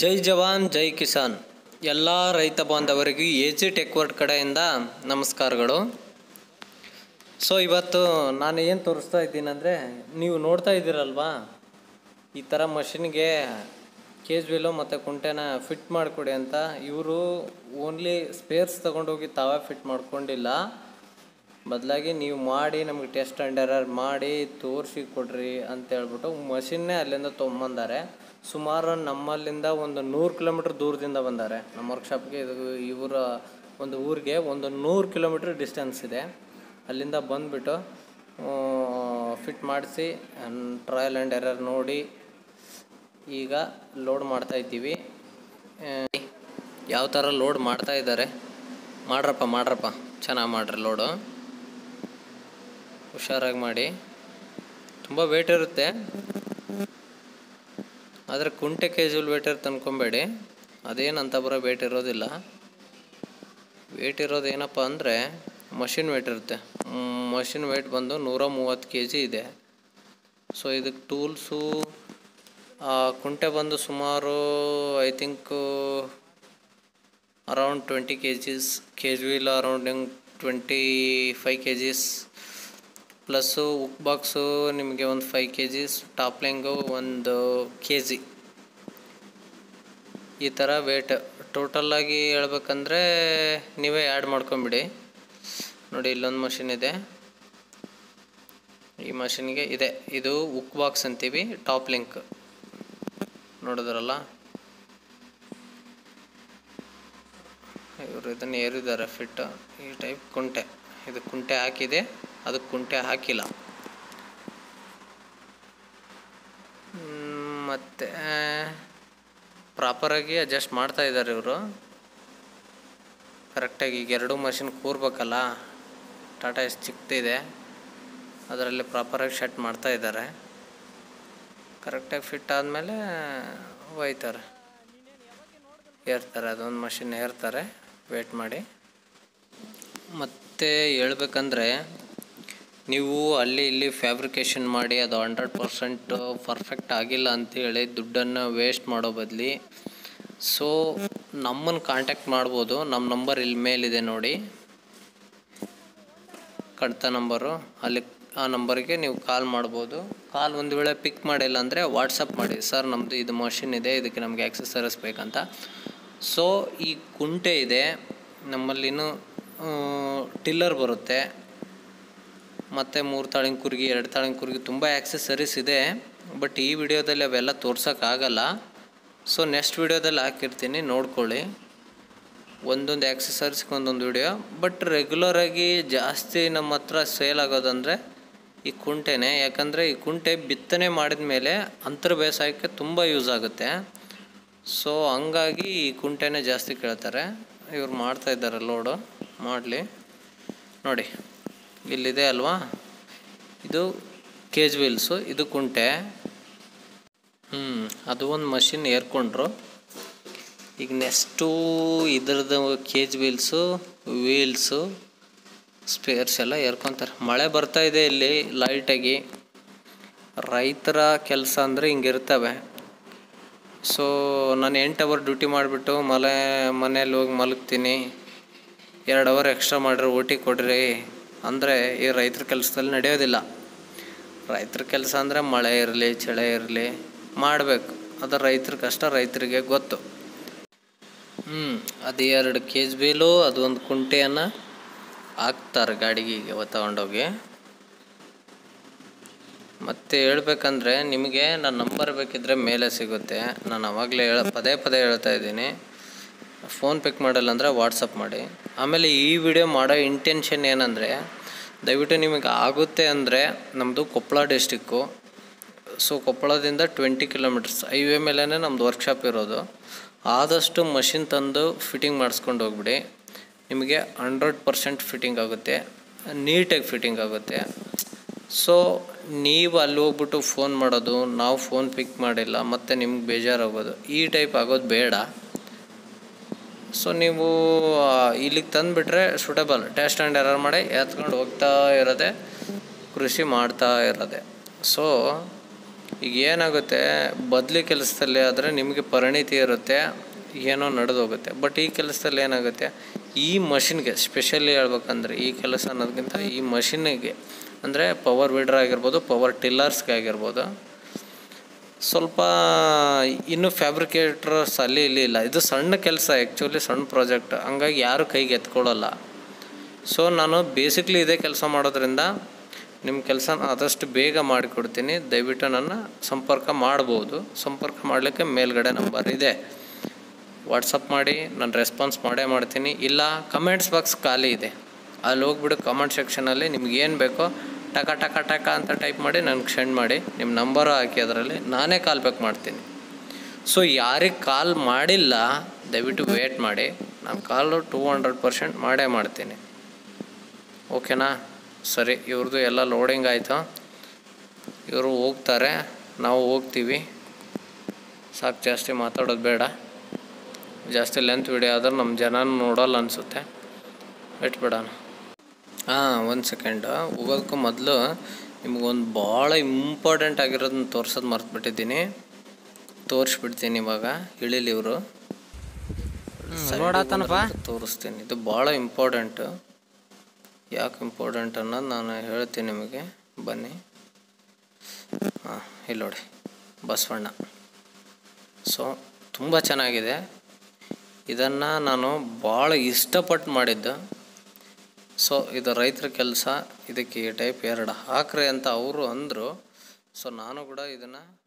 ಜೈ ಜವಾನ್, ಜೈ ಕಿಸಾನ್. ಎಲ್ಲ ರೈತ ಬಾಂಧವರಿಗೂ A G ಟೆಕ್ವರ್ಡ್ ಕಡೆಯಿಂದ ನಮಸ್ಕಾರಗಳು. ಸೊ ಇವತ್ತು ನಾನು ಏನು ತೋರಿಸ್ತಾ ಇದ್ದೀನಂದರೆ ನೀವು ನೋಡ್ತಾ ಇದ್ದೀರಲ್ವಾ? ಈ ಥರ ಮಷಿನ್ಗೆ ಕೇಜ್ ವಿಲೋ ಮತ್ತು ಕುಂಟೆನ ಫಿಟ್ ಮಾಡಿಕೊಡಿ ಅಂತ ಇವರು ಓನ್ಲಿ ಸ್ಪೇರ್ಸ್ ತೊಗೊಂಡೋಗಿ ತಾವೇ ಫಿಟ್ ಮಾಡ್ಕೊಂಡಿಲ್ಲ. ಬದಲಾಗಿ ನೀವು ಮಾಡಿ ನಮಗೆ ಟೆಸ್ಟ್ ಆ್ಯಂಡ್ ಎರರ್ ಮಾಡಿ ತೋರಿಸಿ ಕೊಡ್ರಿ ಅಂತ ಹೇಳ್ಬಿಟ್ಟು ಮಷಿನ್ನೇ ಅಲ್ಲಿಂದ ತೊಗೊಂಬಂದಾರೆ. ಸುಮಾರು ನಮ್ಮಲ್ಲಿಂದ ಒಂದು ನೂರು ಕಿಲೋಮೀಟ್ರ್ ದೂರದಿಂದ ಬಂದಾರೆ. ನಮ್ಮ ವರ್ಕ್ಶಾಪ್ಗೆ ಇದು ಇವರ ಒಂದು ಊರಿಗೆ ಒಂದು ನೂರು ಕಿಲೋಮೀಟ್ರ್ ಡಿಸ್ಟೆನ್ಸ್ ಇದೆ. ಅಲ್ಲಿಂದ ಬಂದುಬಿಟ್ಟು ಫಿಟ್ ಮಾಡಿಸಿ ಟ್ರಯಲ್ ಆ್ಯಂಡ್ ಎರರ್ ನೋಡಿ ಈಗ ಲೋಡ್ ಮಾಡ್ತಾ ಇದ್ದೀವಿ. ಯಾವ ಥರ ಲೋಡ್ ಮಾಡ್ತಾ ಇದ್ದಾರೆ? ಮಾಡ್ರಪ್ಪ ಮಾಡ್ರಪ್ಪ. ಚೆನ್ನಾಗಿ ಮಾಡ್ರಿ ಲೋಡು ಹುಷಾರಾಗಿ ಮಾಡಿ. ತುಂಬ ವೇಟ್ ಇರುತ್ತೆ. ಆದರೆ ಕುಂಟೆ ಕೇಜುವಲ್ ವೇಟ್ ಇರುತ್ತೆ ಅನ್ಕೊಬೇಡಿ ಅದೇನು ಅಂತ ಬರೋ ವೇಟ್ ಇರೋದಿಲ್ಲ. ವೇಟ್ ಇರೋದು ಏನಪ್ಪ ಅಂದರೆ ಮಷಿನ್ ವೇಟ್ ಇರುತ್ತೆ. ಮಷಿನ್ ವೇಟ್ ಬಂದು ನೂರ ಮೂವತ್ತು ಕೆ ಜಿ ಇದೆ ಸೊ ಇದಕ್ಕೆ ಟೂಲ್ಸು ಕುಂಟೆ ಬಂದು ಸುಮಾರು I think around twenty K Gs K G ಇಲ್ಲ around twenty five K Gs plus ಉಕ್ box ನಿಮಗೆ ಒಂದು ಫೈವ್ ಕೆ ಜಿಸ್ ಟಾಪ್ಲಿಂಗು ಒಂದು ಕೆ ಜಿ ಈ ಥರ ವೇಟ್ ಟೋಟಲ್ಲಾಗಿ ಹೇಳ್ಬೇಕಂದ್ರೆ ನೀವೇ ಆ್ಯಡ್ ಮಾಡ್ಕೊಂಬಿಡಿ. ನೋಡಿ, ಇಲ್ಲೊಂದು ಮಷಿನ್ ಇದೆ. ಈ ಮಷಿನ್ಗೆ ಇದೆ. ಇದು ಉಕ್ ಬಾಕ್ಸ್ ಅಂತೀವಿ, ಟಾಪ್ ಲಿಂಕ್. ನೋಡಿದ್ರಲ್ಲ? ಇವರು ಇದನ್ನು ಏರಿದ್ದಾರೆ, ಫಿಟ್. ಈ ಟೈಪ್ ಕುಂಟೆ. ಇದು ಕುಂಟೆ ಹಾಕಿದೆ. ಅದಕ್ಕೆ ಕುಂಟೆ ಹಾಕಿಲ್ಲ. ಮತ್ತು ಪ್ರಾಪರಾಗಿ ಅಡ್ಜಸ್ಟ್ ಮಾಡ್ತಾ ಇದ್ದಾರೆ ಇವರು. ಕರೆಕ್ಟಾಗಿ ಈಗ ಎರಡೂ ಮಷಿನ್ ಕೂರ್ಬೇಕಲ್ಲ. ಟಾಟಾ ಎಸ್ ಚಿಕ್ಕದಿದೆ ಅದರಲ್ಲಿ ಪ್ರಾಪರಾಗಿ ಶಟ್ ಮಾಡ್ತಾ ಇದ್ದಾರೆ. ಕರೆಕ್ಟಾಗಿ ಫಿಟ್ ಆದಮೇಲೆ ಒಯ್ತಾರೆ. ಏರ್ತಾರೆ, ಅದೊಂದು ಮಷಿನ್ ಏರ್ತಾರೆ. ವೇಟ್ ಮಾಡಿ. ಮತ್ತು ಹೇಳ್ಬೇಕಂದ್ರೆ ನೀವು ಅಲ್ಲಿ ಇಲ್ಲಿ ಫ್ಯಾಬ್ರಿಕೇಷನ್ ಮಾಡಿ ಅದು ಹಂಡ್ರೆಡ್ ಪರ್ಸೆಂಟ್ ಪರ್ಫೆಕ್ಟ್ ಆಗಿಲ್ಲ ಅಂತೇಳಿ ದುಡ್ಡನ್ನು ವೇಸ್ಟ್ ಮಾಡೋ ಬದಲಿ. ಸೊ ನಮ್ಮನ್ನು ಕಾಂಟ್ಯಾಕ್ಟ್ ಮಾಡ್ಬೋದು. ನಮ್ಮ ನಂಬರ್ ಇಲ್ಲಿ ಮೇಲಿದೆ ನೋಡಿ. ಕಡ್ತ ನಂಬರು ಅಲ್ಲಿ ಆ ನಂಬರ್ಗೆ ನೀವು ಕಾಲ್ ಮಾಡ್ಬೋದು. ಕಾಲ್ ಒಂದು ವೇಳೆ ಪಿಕ್ ಮಾಡಿಲ್ಲ ಅಂದರೆ ವಾಟ್ಸಪ್ ಮಾಡಿ. ಸರ್ ನಮ್ಮದು ಇದು ಮಷಿನ್ ಇದೆ. ಇದಕ್ಕೆ ನಮಗೆ ಆಕ್ಸೆಸರೀಸ್ ಬೇಕಂತ. ಸೊ ಈ ಕುಂಟೆ ಇದೆ. ನಮ್ಮಲ್ಲಿನೂ ಟಿಲ್ಲರ್ ಬರುತ್ತೆ. ಮತ್ತು ಮೂರು ತಾಳಿನ ಕುರ್ಗಿ, ಎರಡು ತಾಳಿನ ಕುರ್ಗಿ ತುಂಬ ಆ್ಯಕ್ಸೆಸರೀಸ್ ಇದೆ. ಬಟ್ ಈ ವಿಡಿಯೋದಲ್ಲಿ ಅವೆಲ್ಲ ತೋರ್ಸೋಕ್ಕಾಗಲ್ಲ. ಸೊ ನೆಕ್ಸ್ಟ್ ವಿಡಿಯೋದಲ್ಲಿ ಹಾಕಿರ್ತೀನಿ, ನೋಡ್ಕೊಳ್ಳಿ. ಒಂದೊಂದು ಆ್ಯಕ್ಸೆಸರೀಸ್ಗೆ ಒಂದೊಂದು ವಿಡಿಯೋ. ಬಟ್ ರೆಗ್ಯುಲರಾಗಿ ಜಾಸ್ತಿ ನಮ್ಮ ಹತ್ರ ಸೇಲ್ ಆಗೋದಂದರೆ ಈ ಕುಂಟೆನೇ. ಯಾಕಂದರೆ ಈ ಕುಂಟೆ ಬಿತ್ತನೆ ಮಾಡಿದ ಮೇಲೆ ಅಂತರ ಬೇಸಾಯಕ್ಕೆ ತುಂಬ ಯೂಸ್ ಆಗುತ್ತೆ. ಸೊ ಹಂಗಾಗಿ ಈ ಕುಂಟೆನೇ ಜಾಸ್ತಿ ಕೇಳ್ತಾರೆ. ಇವ್ರು ಮಾಡ್ತಾ ಇದ್ದಾರೆ ಲೋಡು ಮಾಡಲಿ. ನೋಡಿ. ಇಲ್ಲಿದೆ ಅಲ್ವಾ? ಇದು ಕೇಜ್ ವೀಲ್ಸು ಇದು ಕುಂಟೆ. ಹ್ಞೂ ಅದು ಒಂದು ಮಷಿನ್ ಏರ್ಕೊಂಡ್ರು. ಈಗ ನೆಕ್ಸ್ಟು ಇದ್ರದ್ದು ಕೇಜ್ ವೀಲ್ಸು ವೀಲ್ಸು ಸ್ಪೇರ್ಸ್ ಎಲ್ಲ ಏರ್ಕೊತಾರೆ. ಮಳೆ ಬರ್ತಾ ಇದೆ ಇಲ್ಲಿ ಲೈಟಾಗಿ ರೈತರ ಕೆಲಸ ಅಂದರೆ ಹಿಂಗಿರ್ತವೆ ಸೊ ನಾನು ಎಂಟು ಅವರ್ ಡ್ಯೂಟಿ ಮಾಡಿಬಿಟ್ಟು ಮಲೆ ಮನೇಲಿ ಹೋಗಿ ಮಲಗ್ತೀನಿ. ಎರಡು ಅವರ್ ಎಕ್ಸ್ಟ್ರಾ ಮಾಡಿರಿ ಊಟಿ ಕೊಡ್ರಿ. ಅಂದರೆ ಈ ರೈತರ ಕೆಲಸದಲ್ಲಿ ನಡೆಯೋದಿಲ್ಲ. ರೈತರ ಕೆಲಸ ಅಂದರೆ ಮಳೆ ಇರಲಿ, ಚಳಿ ಇರಲಿ ಮಾಡಬೇಕು. ಅದು ರೈತರ ಕಷ್ಟ ರೈತರಿಗೆ ಗೊತ್ತು. ಹ್ಞೂ ಅದು ಎರಡು ಕೆ ಜಿ ಬೀಲು ಒಂದು ಕುಂಟೆಯನ್ನು ಹಾಕ್ತಾರೆ ಗಾಡಿಗೆ ತಗೊಂಡೋಗಿ. ಮತ್ತು ಹೇಳ್ಬೇಕಂದ್ರೆ ನಿಮಗೆ ನನ್ನ ನಂಬರ್ ಬೇಕಿದ್ದರೆ ಮೇಲೆ ಸಿಗುತ್ತೆ. ನಾನು ಅವಾಗಲೇ ಹೇಳ, ಪದೇ ಪದೇ ಹೇಳ್ತಾ ಇದ್ದೀನಿ. ಫೋನ್ ಪಿಕ್ ಮಾಡಲ್ಲ ಅಂದರೆ ವಾಟ್ಸಪ್ ಮಾಡಿ. ಆಮೇಲೆ ಈ ವಿಡಿಯೋ ಮಾಡೋ ಇಂಟೆನ್ಷನ್ ಏನಂದರೆ, ದಯವಿಟ್ಟು ನಿಮಗೆ ಆಗುತ್ತೆ ಅಂದರೆ ನಮ್ಮದು ಕೊಪ್ಪಳ ಡಿಸ್ಟಿಕ್ಕು ಸೊ ಕೊಪ್ಪಳದಿಂದ ಟ್ವೆಂಟಿ ಕಿಲೋಮೀಟರ್ಸ್ ಹೈವೇ ಮೇಲೇ ನಮ್ಮದು ವರ್ಕ್ಶಾಪ್ ಇರೋದು. ಆದಷ್ಟು ಮಷಿನ್ ತಂದು ಫಿಟ್ಟಿಂಗ್ ಮಾಡಿಸ್ಕೊಂಡು ಹೋಗ್ಬಿಡಿ. ನಿಮಗೆ ಹಂಡ್ರೆಡ್ ಪರ್ಸೆಂಟ್ ಫಿಟ್ಟಿಂಗ್ ಆಗುತ್ತೆ. ನೀಟಾಗಿ ಫಿಟ್ಟಿಂಗ್ ಆಗುತ್ತೆ. ಸೊ ನೀವು ಅಲ್ಲಿ ಹೋಗ್ಬಿಟ್ಟು ಫೋನ್ ಮಾಡೋದು, ನಾವು ಫೋನ್ ಪಿಕ್ ಮಾಡಿಲ್ಲ, ಮತ್ತು ನಿಮ್ಗೆ ಬೇಜಾರಾಗೋದು, ಈ ಟೈಪ್ ಆಗೋದು ಬೇಡ. ಸೊ ನೀವು ಇಲ್ಲಿಗೆ ತಂದುಬಿಟ್ರೆ ಸೂಟಬಲ್ ಟೆಸ್ಟ್ ಆ್ಯಂಡ್ ಎರರ್ ಮಾಡಿ ಎತ್ಕೊಂಡು ಹೋಗ್ತಾ ಇರೋದೆ, ಕೃಷಿ ಮಾಡ್ತಾ ಇರೋದೆ. ಸೊ ಈಗ ಏನಾಗುತ್ತೆ? ಬದಲಿ ಕೆಲಸದಲ್ಲಿ ಆದರೆ ನಿಮಗೆ ಪರಿಣಿತಿ ಇರುತ್ತೆ, ಏನೋ ನಡೆದು ಹೋಗುತ್ತೆ ಬಟ್ ಈ ಕೆಲಸದಲ್ಲಿ ಏನಾಗುತ್ತೆ? ಈ ಮಷಿನ್ಗೆ ಸ್ಪೆಷಲಿ ಹೇಳ್ಬೇಕಂದ್ರೆ ಈ ಕೆಲಸ ಅನ್ನೋದಕ್ಕಿಂತ ಈ ಮಷಿನ್ಗೆ, ಅಂದರೆ ಪವರ್ ವೀಡ್ರ್ ಆಗಿರ್ಬೋದು ಪವರ್ ಟಿಲ್ಲರ್ಸ್ಗೆ ಆಗಿರ್ಬೋದು ಸ್ವಲ್ಪ ಇನ್ನೂ ಫ್ಯಾಬ್ರಿಕೇಟ್ರಸ್ ಅಲ್ಲಿ ಇಲ್ಲಿ ಇಲ್ಲ. ಇದು ಸಣ್ಣ ಕೆಲಸ ಆ್ಯಕ್ಚುಲಿ ಸಣ್ಣ ಪ್ರಾಜೆಕ್ಟ್ ಹಂಗಾಗಿ ಯಾರು ಕೈಗೆ ಎತ್ಕೊಳ್ಳೋಲ್ಲ. ಸೊ ನಾನು ಬೇಸಿಕ್ಲಿ ಇದೇ ಕೆಲಸ ಮಾಡೋದ್ರಿಂದ ನಿಮ್ಮ ಕೆಲಸ ಆದಷ್ಟು ಬೇಗ ಮಾಡಿಕೊಡ್ತೀನಿ. ದಯವಿಟ್ಟು ನನ್ನ ಸಂಪರ್ಕ ಮಾಡ್ಬೋದು. ಸಂಪರ್ಕ ಮಾಡಲಿಕ್ಕೆ ಮೇಲ್ಗಡೆ ನಂಬರ್ ಇದೆ. ವಾಟ್ಸಪ್ ಮಾಡಿ ನಾನು ರೆಸ್ಪಾನ್ಸ್ ಮಾಡೇ ಮಾಡ್ತೀನಿ. ಇಲ್ಲ ಕಮೆಂಟ್ಸ್ ಬಾಕ್ಸ್ ಖಾಲಿ ಇದೆ. ಅಲ್ಲಿ ಹೋಗ್ಬಿಟ್ಟು ಕಮೆಂಟ್ ಸೆಕ್ಷನಲ್ಲಿ ನಿಮ್ಗೆ ಏನು ಬೇಕೋ ಟಕ ಟಕ ಟಕ ಅಂತ ಟೈಪ್ ಮಾಡಿ ನನಗೆ ಸೆಂಡ್ ಮಾಡಿ ನಿಮ್ಮ ನಂಬರು ಹಾಕಿ ಅದರಲ್ಲಿ ನಾನೇ ಕಾಲ್ ಬ್ಯಾಕ್ ಮಾಡ್ತೀನಿ. ಸೊ ಯಾರಿಗೆ ಕಾಲ್ ಮಾಡಿಲ್ಲ, ದಯವಿಟ್ಟು ವೇಟ್ ಮಾಡಿ. ನಾನು ಕಾಲು ಟೂ ಹಂಡ್ರೆಡ್ ಪರ್ಸೆಂಟ್ ಮಾಡೇ ಮಾಡ್ತೀನಿ. ಓಕೆನಾ ಸರಿ ಇವ್ರದ್ದು ಎಲ್ಲ ಲೋಡಿಂಗ್ ಆಯಿತು. ಇವರು ಹೋಗ್ತಾರೆ, ನಾವು ಹೋಗ್ತೀವಿ. ಸಾಕು ಜಾಸ್ತಿ ಮಾತಾಡೋದು ಬೇಡ. ಜಾಸ್ತಿ ಲೆಂತ್ ವಿಡಿಯೋ ಆದ್ರೆ ನಮ್ಮ ಜನ ನೋಡೋಲ್ಲ ಅನಿಸುತ್ತೆ. ಇಟ್ಬಿಡೋಣ ಹಾಂ ಒಂದು ಸೆಕೆಂಡ್ ಹೋಗೋದಕ್ಕೂ ಮೊದಲು ನಿಮಗೊಂದು ಭಾಳ ಇಂಪಾರ್ಟೆಂಟ್ ಆಗಿರೋದನ್ನ ತೋರ್ಸೋದು ಮರ್ತುಬಿಟ್ಟಿದ್ದೀನಿ. ತೋರಿಸ್ಬಿಡ್ತೀನಿ ಇವಾಗ ಇಳಿಲಿ ಇವರು. ತೋರಿಸ್ತೀನಿ. ಇದು ಭಾಳ ಇಂಪಾರ್ಟೆಂಟು ಯಾಕೆ ಇಂಪಾರ್ಟೆಂಟ್ ಅನ್ನೋದು ನಾನು ಹೇಳ್ತೀನಿ ನಿಮಗೆ. ಬನ್ನಿ. ಹಾಂ ಇಲ್ಲಿ ನೋಡಿ. ಬಸವಣ್ಣ. ಸೊ ತುಂಬ ಚೆನ್ನಾಗಿದೆ. ಇದನ್ನು ನಾನು ಭಾಳ ಇಷ್ಟಪಟ್ಟು ಮಾಡಿದ್ದು. ಸೊ ಇದು ರೈತರ ಕೆಲಸ, ಇದಕ್ಕೆ ಈ ಟೈಪ್ ಎರಡು ಹಾಕ್ರಿ ಅಂತ ಅವರು ಅಂದರು. ಸೊ ನಾನು ಕೂಡ ಇದನ್ನು